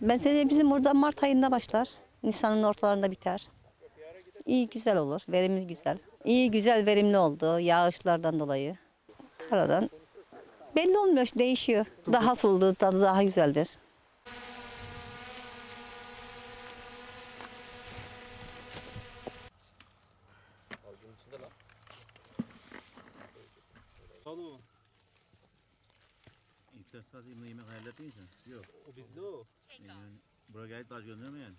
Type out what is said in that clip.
Mesela bizim burada Mart ayında başlar. Nisan'ın ortalarında biter. İyi güzel olur. Verimiz güzel. İyi güzel verimli oldu yağışlardan dolayı. Aradan belli olmuyor değişiyor. Daha suludur, tadı daha güzeldir. Oğlum İftar saati yemek yemek sen? Yok. o bizde o. Yani, buraya gelip taş gönderme yani.